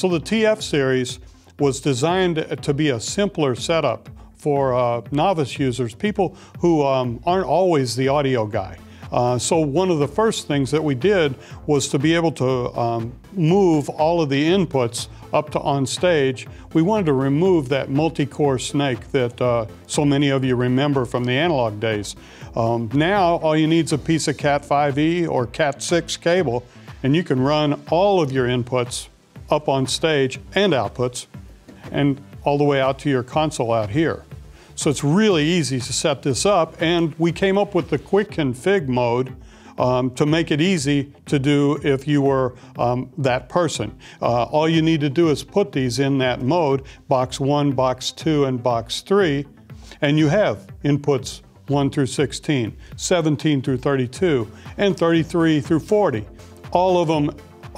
So the TF series was designed to be a simpler setup for uh, novice users, people who um, aren't always the audio guy. Uh, so one of the first things that we did was to be able to um, move all of the inputs up to on stage. We wanted to remove that multi-core snake that uh, so many of you remember from the analog days. Um, now all you need is a piece of Cat5e or Cat6 cable and you can run all of your inputs up on stage and outputs and all the way out to your console out here. So it's really easy to set this up and we came up with the quick config mode um, to make it easy to do if you were um, that person. Uh, all you need to do is put these in that mode, box one, box two, and box three, and you have inputs 1 through 16, 17 through 32, and 33 through 40. All of them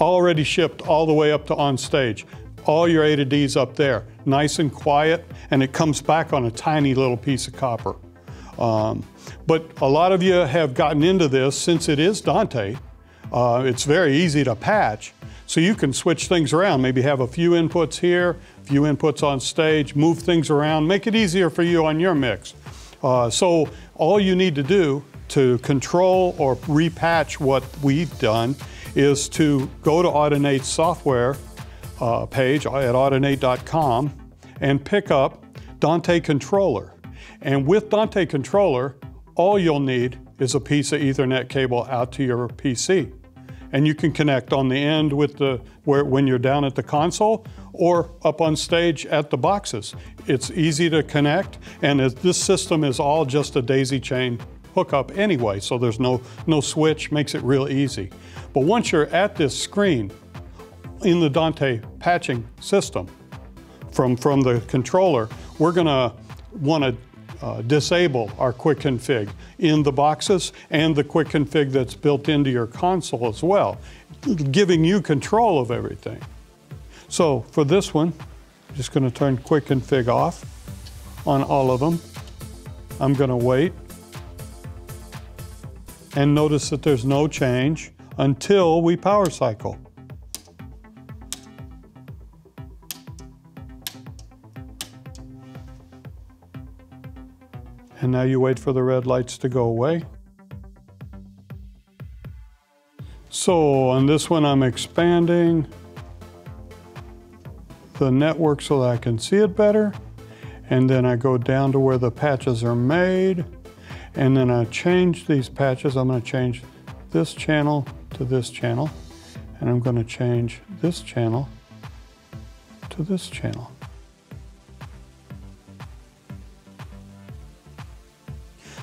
already shipped all the way up to on stage all your A to Ds up there, nice and quiet, and it comes back on a tiny little piece of copper. Um, but a lot of you have gotten into this since it is Dante. Uh, it's very easy to patch, so you can switch things around. Maybe have a few inputs here, a few inputs on stage, move things around, make it easier for you on your mix. Uh, so all you need to do to control or repatch what we've done is to go to Audinate software uh, page at audinate.com and pick up Dante Controller. And with Dante Controller, all you'll need is a piece of Ethernet cable out to your PC. And you can connect on the end with the where when you're down at the console or up on stage at the boxes. It's easy to connect and this system is all just a daisy chain hookup anyway, so there's no, no switch, makes it real easy. But once you're at this screen, in the Dante patching system from, from the controller, we're gonna wanna uh, disable our quick config in the boxes and the quick config that's built into your console as well, giving you control of everything. So for this one, I'm just gonna turn quick config off on all of them. I'm gonna wait and notice that there's no change until we power cycle. And now you wait for the red lights to go away. So on this one, I'm expanding the network so that I can see it better. And then I go down to where the patches are made. And then I change these patches. I'm gonna change this channel to this channel. And I'm gonna change this channel to this channel.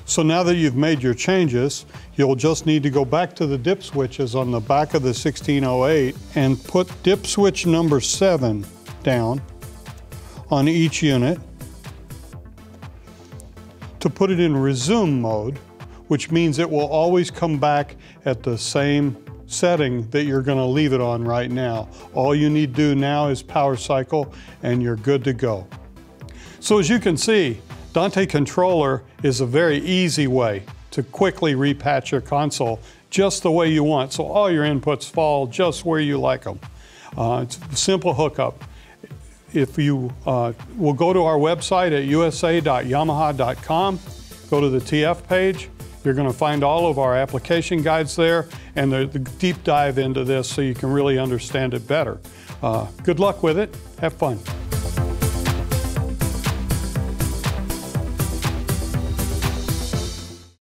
So now that you've made your changes, you'll just need to go back to the dip switches on the back of the 1608 and put dip switch number seven down on each unit to put it in resume mode, which means it will always come back at the same setting that you're gonna leave it on right now. All you need to do now is power cycle and you're good to go. So as you can see, Dante Controller is a very easy way to quickly repatch your console just the way you want. So all your inputs fall just where you like them. Uh, it's a simple hookup. If you uh, will go to our website at usa.yamaha.com, go to the TF page, you're going to find all of our application guides there and the, the deep dive into this so you can really understand it better. Uh, good luck with it. Have fun.